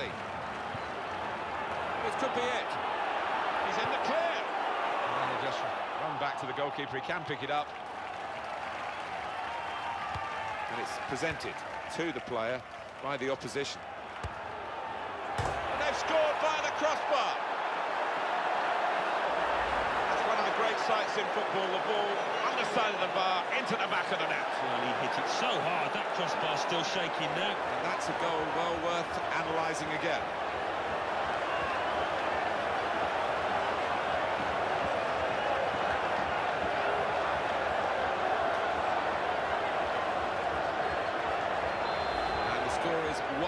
Kelly. This could be it. He's in the clear. And then just run back to the goalkeeper. He can pick it up. And it's presented to the player by the opposition. And they've scored by the crossbar. That's one of the great sights in football. The ball underside of the bar into the back of the net. Well, he hit it so hard, that crossbar still shaking now. And that's a goal well worth equalising again. And the score is